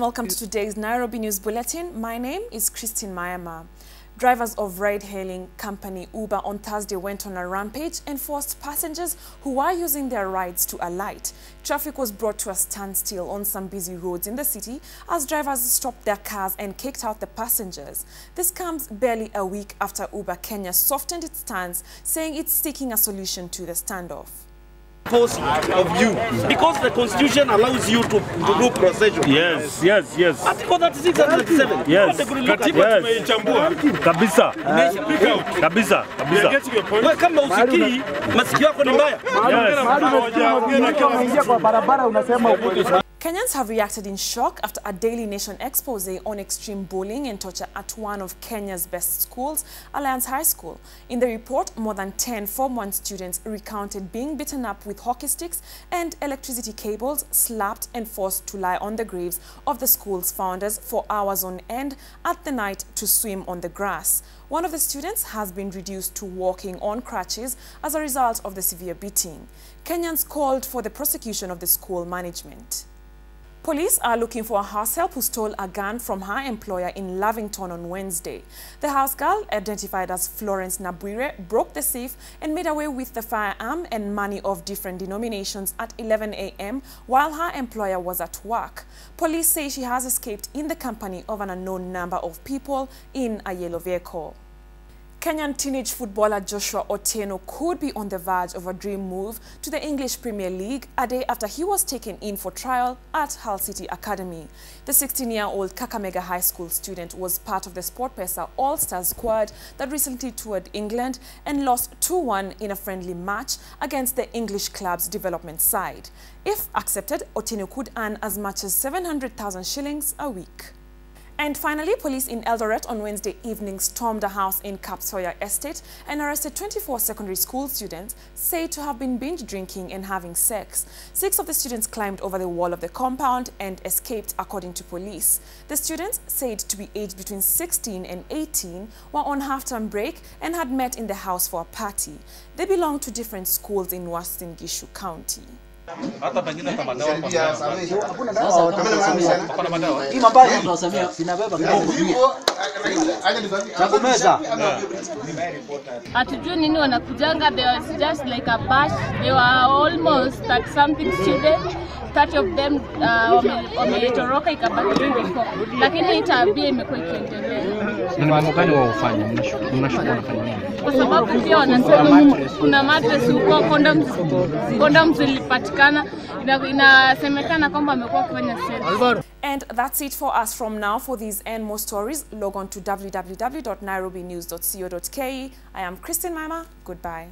welcome to today's Nairobi News Bulletin. My name is Christine Mayama. Drivers of ride-hailing company Uber on Thursday went on a rampage and forced passengers who were using their rides to alight. Traffic was brought to a standstill on some busy roads in the city as drivers stopped their cars and kicked out the passengers. This comes barely a week after Uber Kenya softened its stance, saying it's seeking a solution to the standoff. Post of you because the constitution allows you to, to do procession. Yes, yes, yes. Article 36 and 37. Yes. Katiba yes. Katiba tumeichambua. Kabisa. Kabisa, kabisa. Wewe kama usikii masikio yako ni mbaya. unaingia kwa barabara unasema ukweli. Kenyans have reacted in shock after a Daily Nation expose on extreme bullying and torture at one of Kenya's best schools, Alliance High School. In the report, more than 10 Form 1 students recounted being beaten up with hockey sticks and electricity cables, slapped and forced to lie on the graves of the school's founders for hours on end at the night to swim on the grass. One of the students has been reduced to walking on crutches as a result of the severe beating. Kenyans called for the prosecution of the school management. Police are looking for a house help who stole a gun from her employer in Lavington on Wednesday. The house girl, identified as Florence Nabwire, broke the safe and made away with the firearm and money of different denominations at 11 a.m. while her employer was at work. Police say she has escaped in the company of an unknown number of people in a yellow vehicle. Kenyan teenage footballer Joshua Otieno could be on the verge of a dream move to the English Premier League a day after he was taken in for trial at Hull City Academy. The 16-year-old Kakamega High School student was part of the SportPesa All-Stars squad that recently toured England and lost 2-1 in a friendly match against the English club's development side. If accepted, Otieno could earn as much as 700,000 shillings a week. And finally, police in Eldoret on Wednesday evening stormed a house in Kapsoya Estate and arrested 24 secondary school students said to have been binge drinking and having sex. Six of the students climbed over the wall of the compound and escaped, according to police. The students, said to be aged between 16 and 18, were on half-term break and had met in the house for a party. They belong to different schools in Uasin Gishu County. Hii mabaya tunasamia inabeba cha kumeza. hatujui nini wanakujanga they was just like a bash. They were almost at something student 30 of them uh, wametoroka ikabaki 24 lakini hii tabia imekuwa ikiendelea. Ni mambo gani wao hufanya? Mnashuku wanafanya nini? kwa sababu pia wanasema kuna matres huko condoms condoms zilipatikana Ina- inasemekana kwamba amekuwa akifanya And that's it for us from now. For these and more stories, log on to www.nairobinews.co.ke. I am Christine Mama. Goodbye.